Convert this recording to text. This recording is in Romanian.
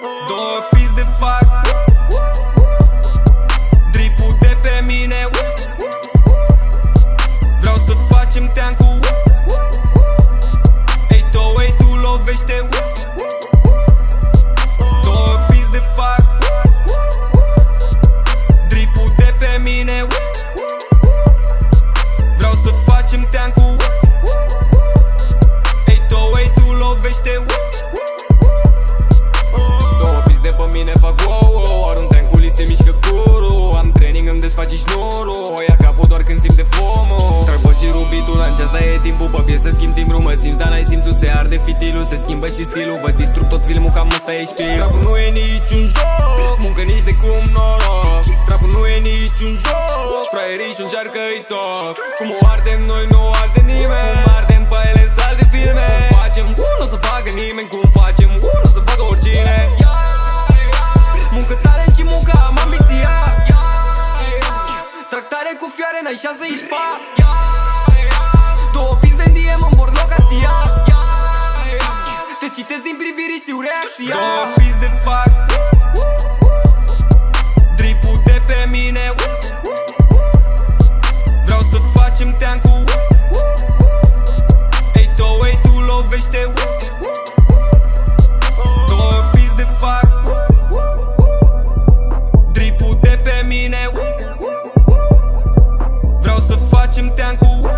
dois. E să schimb timbru, mă simți, dar n-ai simțul Se arde fitilul, se schimbă și stilul. Vă distrug tot filmul, cam ăsta e șpil Trapul nu e niciun joc Muncă nici de cum noroc. Trapul nu e niciun joc Fraierii și încearcă-i tot Cum o ardem noi, nu o arde nimeni. Cum ardem pe ele sal de filme. Cum facem, nu o să facă nimeni Cum facem, nu o să facă oricine. Muncă tare și muncă am ambiția. Tractare cu fioare, n-ai șansă, ești pa Două pics de DM îmi vor locația Te citesc din priviri, știu reacția. Două pics de fac. Dripul de pe mine. Vreau să facem tean cu. Ei to, ei tu lovește. Două pics de fac. Dripul de mine. Vreau să facem tean cu.